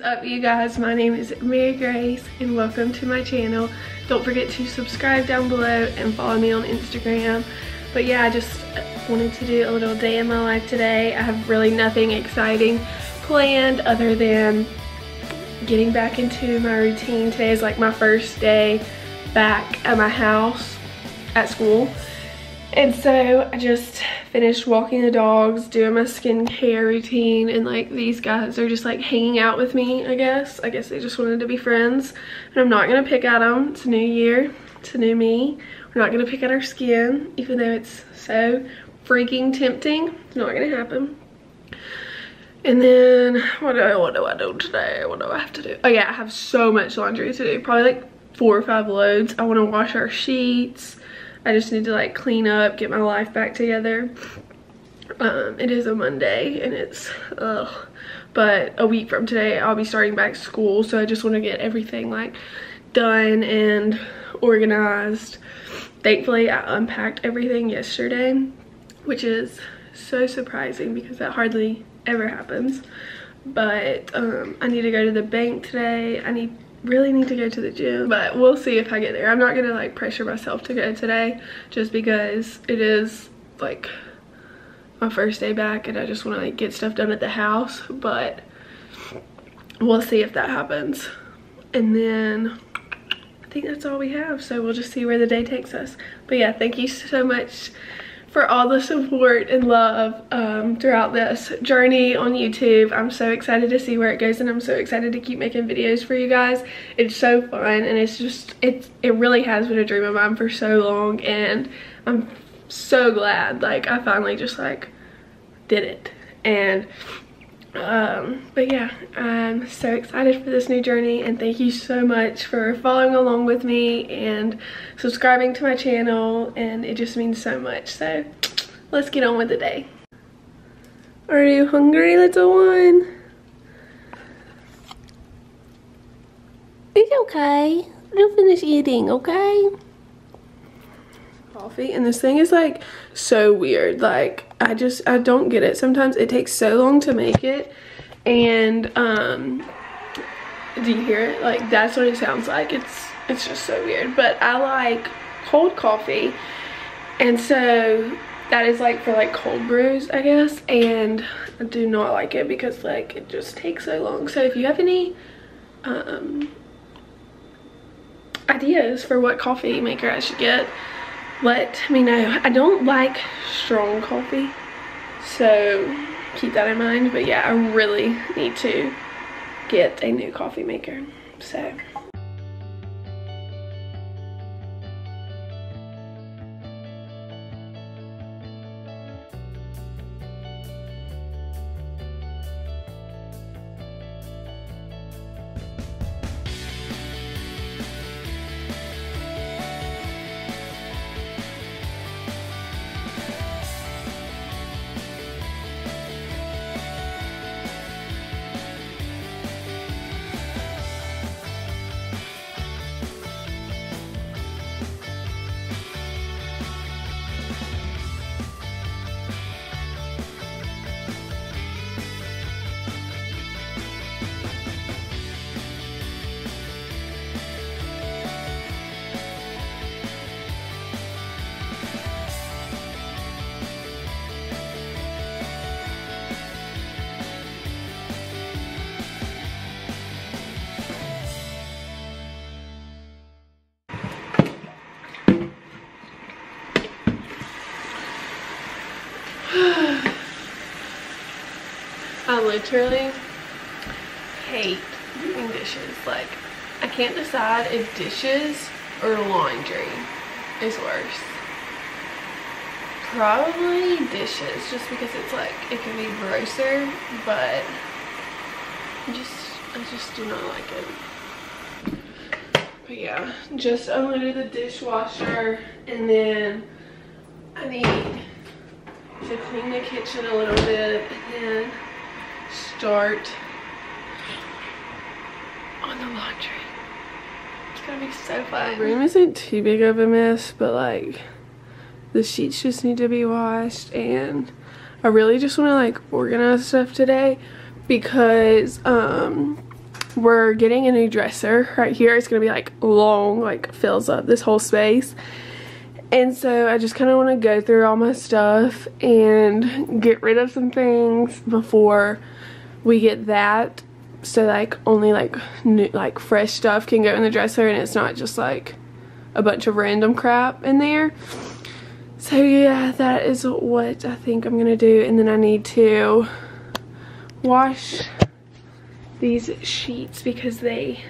up you guys? My name is MaryGrayce and welcome to my channel. Don't forget to subscribe down below and follow me on Instagram. But yeah, I just wanted to do a little day in my life today. I have really nothing exciting planned other than getting back into my routine. Today is like my first day back at my house at school. And so I just finished walking the dogs, doing my skincare routine, and like these guys are just like hanging out with me, I guess. I guess they just wanted to be friends. And I'm not gonna pick at them. It's a new year, it's a new me. We're not gonna pick at our skin, even though it's so freaking tempting. It's not gonna happen. And then what do I what do I do today? What do I have to do? Oh yeah, I have so much laundry to do. Probably like four or five loads. I want to wash our sheets. I just need to like clean up, get my life back together. Um, it is a Monday and it's ugh. But a week from today I'll be starting back school, so I just want to get everything like done and organized. Thankfully I unpacked everything yesterday, which is so surprising because that hardly ever happens. But um, I need to go to the bank today. I need really need to go to the gym but we'll see if i get there. I'm not gonna like pressure myself to go today just because it is like my first day back and i just want to like get stuff done at the house but we'll see if that happens. And then i think that's all we have so we'll just see where the day takes us. But yeah thank you so much for all the support and love um, throughout this journey on YouTube. I'm so excited to see where it goes and I'm so excited to keep making videos for you guys. It's so fun and it's just, it's, it really has been a dream of mine for so long and I'm so glad like I finally just like did it. And um but yeah i'm so excited for this new journey and thank you so much for following along with me and subscribing to my channel and it just means so much. So let's get on with the day. Are you hungry little one? It's okay. You'll finish eating okay? Coffee and this thing is like so weird. Like I just I don't get it. Sometimes it takes so long to make it and um do you hear it? Like that's what it sounds like. It's it's just so weird. But I like cold coffee and so that is like for like cold brews I guess. And I do not like it because like it just takes so long. So if you have any um ideas for what coffee maker I should get let me know. I don't like strong coffee, so keep that in mind. But yeah, I really need to get a new coffee maker. So literally hate doing dishes. Like, I can't decide if dishes or laundry is worse. Probably dishes, just because it's like, it can be grosser, but I just, I just do not like it. But yeah, just unloaded the dishwasher and then I need to clean the kitchen a little bit and then start on the laundry. It's gonna be so fun. The room isn't too big of a mess, but like the sheets just need to be washed and I really just want to like organize stuff today because um we're getting a new dresser right here. It's to be like long, like fills up this whole space. And so I just kind of want to go through all my stuff and get rid of some things before we get that. So like only like new, like fresh stuff can go in the dresser and it's not just like a bunch of random crap in there. So yeah, that is what I think I'm going to do. And then I need to wash these sheets because they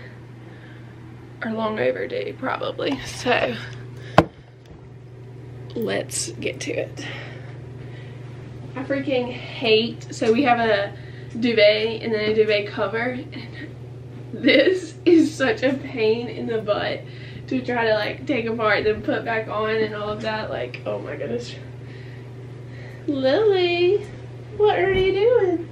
are long overdue probably. So let's get to it. I freaking hate, so we have a duvet and then a duvet cover. And this is such a pain in the butt to try to like take apart then put back on and all of that. Like, oh my goodness. Lily, what are you doing?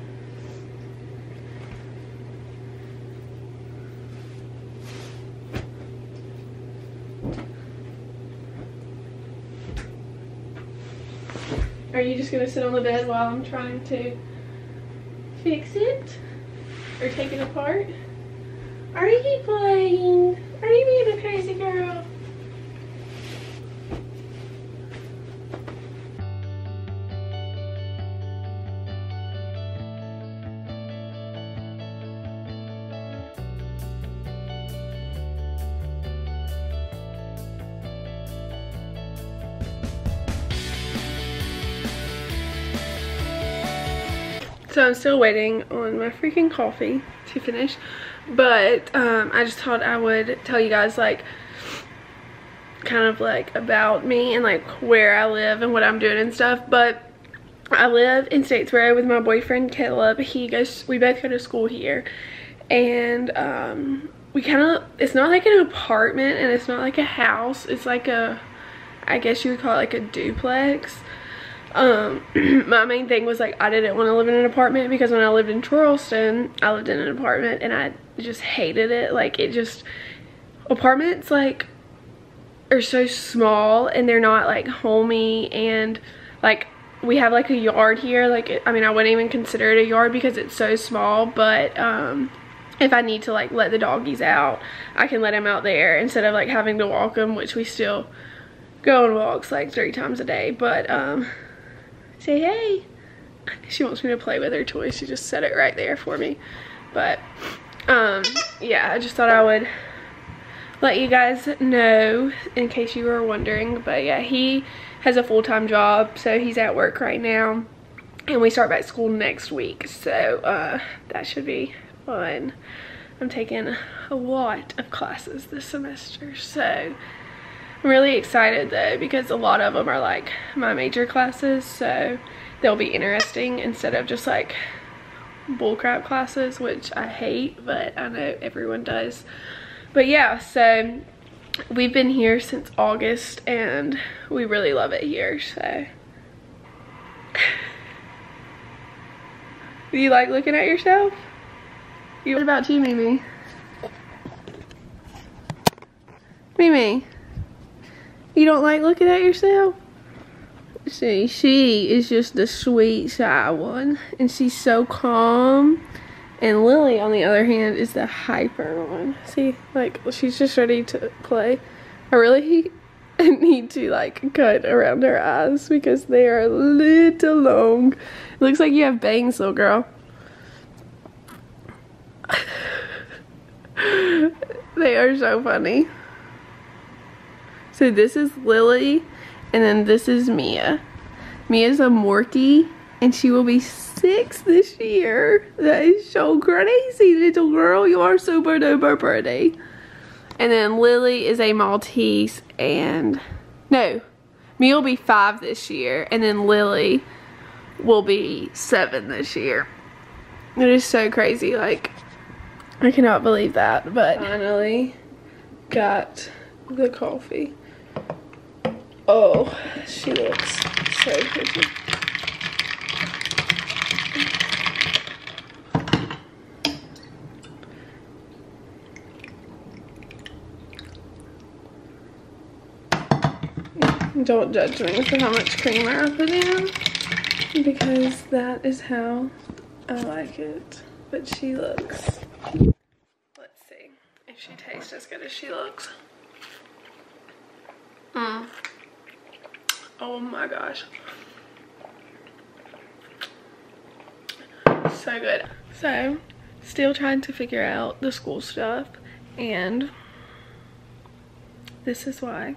Are you just gonna sit on the bed while I'm trying to fix it? Or take it apart? Are you playing? Are you being a crazy girl? So I'm still waiting on my freaking coffee to finish. But um, I just thought I would tell you guys like kind of like about me and like where I live and what I'm doing and stuff. But I live in Statesboro with my boyfriend Caleb. He goes, we both go to school here. And um, we kind of, it's not like an apartment and it's not like a house. It's like a, I guess you would call it like a duplex um my main thing was like i didn't want to live in an apartment because when i lived in charleston i lived in an apartment and i just hated it. Like it just apartments like are so small and they're not like homey and like we have like a yard here. Like i mean i wouldn't even consider it a yard because it's so small but um if i need to like let the doggies out i can let them out there instead of like having to walk them which we still go on walks like three times a day. But um say hey. She wants me to play with her toy. She just set it right there for me. But, um, yeah, I just thought I would let you guys know in case you were wondering. But yeah, he has a full-time job, so he's at work right now. And we start back school next week, so uh, that should be fun. I'm taking a lot of classes this semester, so really excited though because a lot of them are like my major classes so they'll be interesting instead of just like bullcrap classes which I hate but I know everyone does. But yeah so we've been here since August and we really love it here so. Do you like looking at yourself? You, what about you Mimi? Mimi. You don't like looking at yourself? See, she is just the sweet, shy one. And she's so calm. And Lily, on the other hand, is the hyper one. See, like, she's just ready to play. I really need to, like, cut around her eyes because they are a little long. It looks like you have bangs, little girl. they are so funny. So this is Lily, and then this is Mia. Mia's a Morkie, and she will be six this year. That is so crazy, little girl. You are super duper pretty. And then Lily is a Maltese, and no, Mia will be five this year, and then Lily will be seven this year. It is so crazy, like, I cannot believe that, but finally got the coffee. Oh, she looks so pretty. Don't judge me for how much creamer I put in because that is how I like it. But she looks let's see if she tastes as good as she looks. Oh my gosh. So good. So, still trying to figure out the school stuff and this is why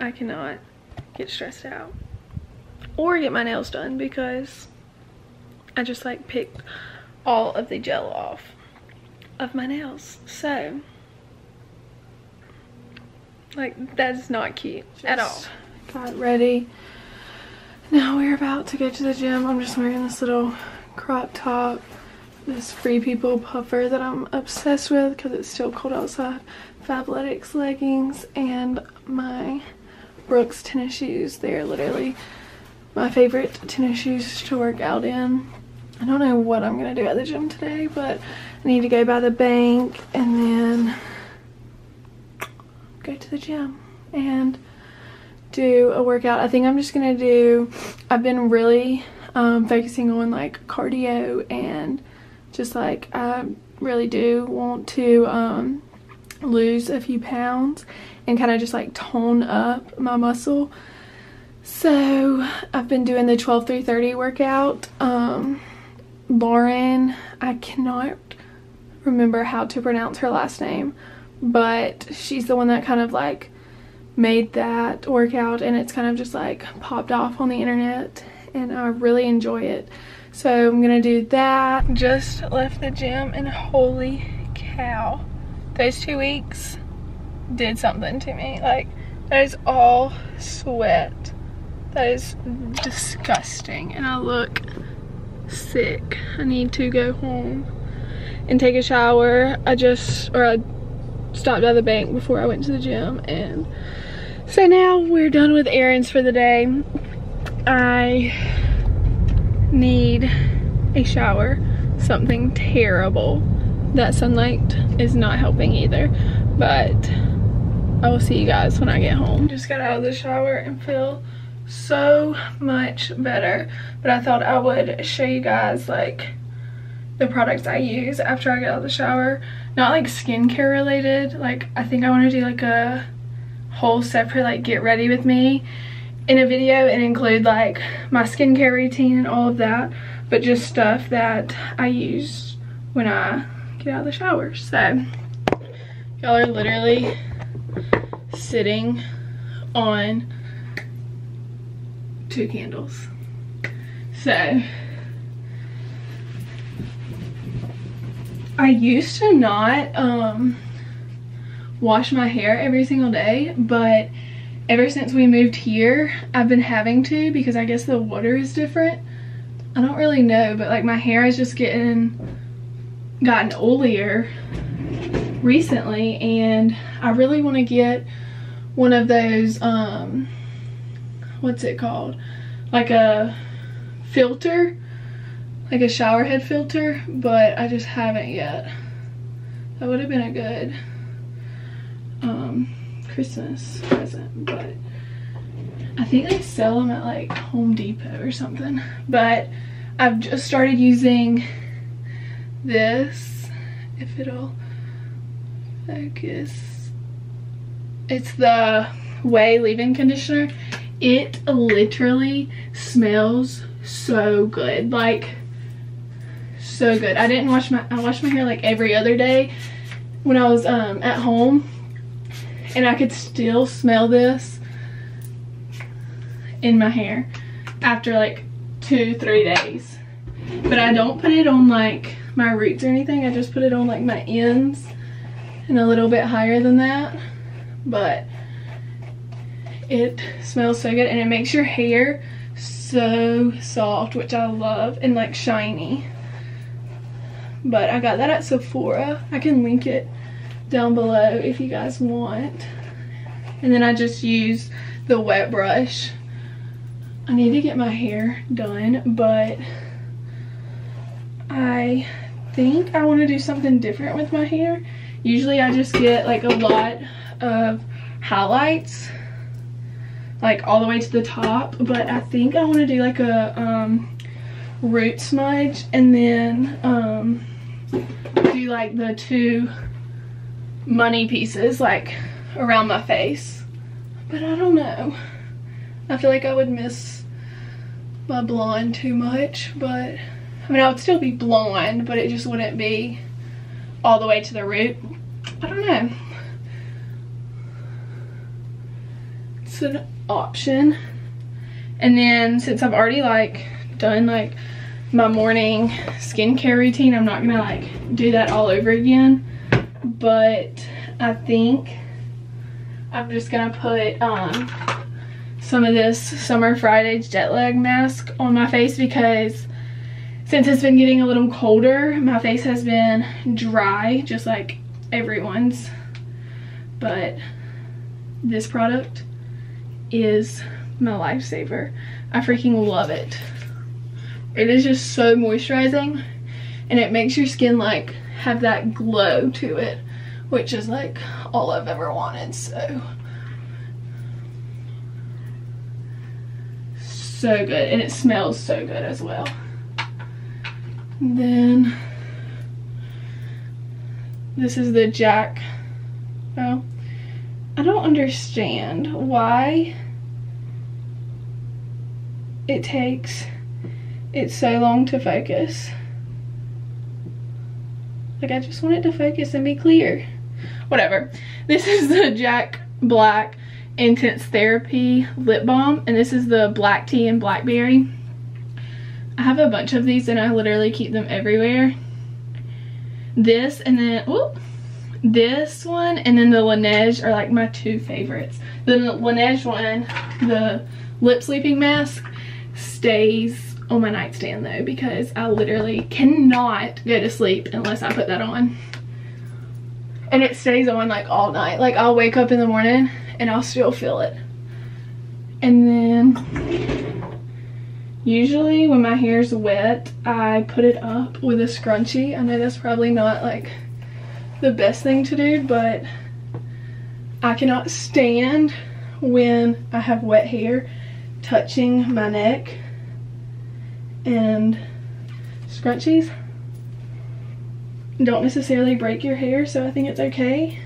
I cannot get stressed out or get my nails done because I just like picked all of the gel off of my nails. So, like that's not cute just at all. Got ready. Now we're about to go to the gym. I'm just wearing this little crop top, this Free People puffer that I'm obsessed with because it's still cold outside. Fabletics leggings and my Brooks tennis shoes. They're literally my favorite tennis shoes to work out in. I don't know what I'm going to do at the gym today, but I need to go by the bank and then go to the gym and do a workout. I think I'm just going to do, I've been really um, focusing on like cardio and just like I really do want to um, lose a few pounds and kind of just like tone up my muscle. So I've been doing the 12 3 30 workout. Um, Lauren, I cannot remember how to pronounce her last name, but she's the one that kind of like made that workout and it's kind of just like popped off on the internet and I really enjoy it. So I'm gonna do that. Just left the gym and holy cow, those two weeks did something to me. Like that is all sweat. That is disgusting and I look sick. I need to go home and take a shower. I just, or I stopped at the bank before I went to the gym and so now we're done with errands for the day. I need a shower, something terrible. That sunlight is not helping either, but I will see you guys when I get home. Just got out of the shower and feel so much better, but I thought I would show you guys like the products I use after I get out of the shower. Not like skincare related, like I think I want to do like a whole separate like get ready with me in a video and include like my skincare routine and all of that but just stuff that I use when I get out of the shower. So y'all are literally sitting on two candles. So I used to not um wash my hair every single day, but ever since we moved here, I've been having to because I guess the water is different. I don't really know, but like my hair is just getting, gotten oilier recently and I really want to get one of those, um, what's it called? Like a filter, like a shower head filter, but I just haven't yet. That would have been a good um, Christmas present, but I think they sell them at like Home Depot or something. But I've just started using this, if it'll focus. It's the OUAI leave-in conditioner. It literally smells so good. Like, so good. I didn't wash my, I washed my hair like every other day when I was um, at home and I could still smell this in my hair after like two, three days. But I don't put it on like my roots or anything. I just put it on like my ends and a little bit higher than that. But it smells so good and it makes your hair so soft, which I love, and like shiny. But I got that at Sephora. I can link it down below if you guys want. And then I just use the wet brush. I need to get my hair done, but I think I want to do something different with my hair. Usually I just get like a lot of highlights like all the way to the top but I think I want to do like a um, root smudge and then um, do like the two money pieces like around my face. But I don't know. I feel like I would miss my blonde too much, but I mean, I would still be blonde, but it just wouldn't be all the way to the root. I don't know. It's an option. And then since I've already like done like my morning skincare routine, I'm not gonna like do that all over again. But I think I'm just gonna put um, some of this Summer Fridays jet lag mask on my face because since it's been getting a little colder, my face has been dry, just like everyone's. But this product is my lifesaver. I freaking love it. It is just so moisturizing and it makes your skin like have that glow to it which is like all I've ever wanted so. So good and it smells so good as well. And then this is the Jack oh I don't understand why it takes it so long to focus like I just want it to focus and be clear whatever. This is the Jack Black Intense Therapy Lip Balm, and this is the black tea and blackberry. I have a bunch of these and I literally keep them everywhere. This and then, whoop, this one and then the Laneige are like my two favorites. The Laneige one, the lip sleeping mask, stays on my nightstand though because I literally cannot go to sleep unless I put that on. And it stays on like all night. Like I'll wake up in the morning and I'll still feel it. And then usually when my hair's wet I put it up with a scrunchie. I know that's probably not like the best thing to do but I cannot stand when I have wet hair touching my neck and scrunchies don't necessarily break your hair, so I think it's okay.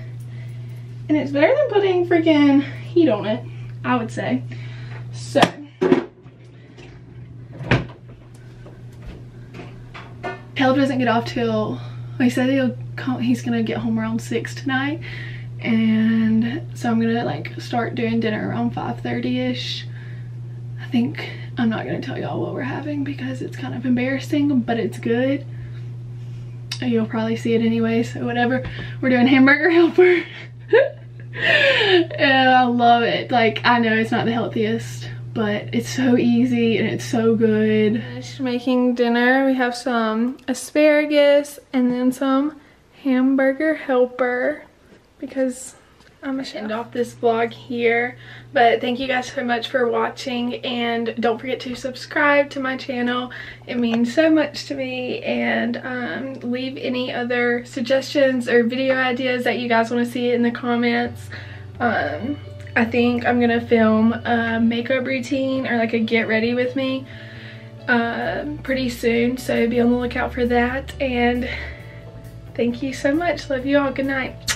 And it's better than putting freaking heat on it, I would say. So. Caleb doesn't get off till, he said he'll come, he's gonna get home around 6 tonight. And so I'm gonna like start doing dinner around 5.30ish. I think I'm not gonna tell y'all what we're having because it's kind of embarrassing, but it's good. You'll probably see it anyway so whatever. We're doing hamburger helper. And i love it. Like i know it's not the healthiest but it's so easy and it's so good. Making dinner. We have some asparagus and then some hamburger helper because I'm gonna end off this vlog here. But thank you guys so much for watching and don't forget to subscribe to my channel. It means so much to me and um, leave any other suggestions or video ideas that you guys want to see in the comments. Um, I think I'm gonna film a makeup routine or like a get ready with me uh, pretty soon. So be on the lookout for that and thank you so much. Love you all. Good night.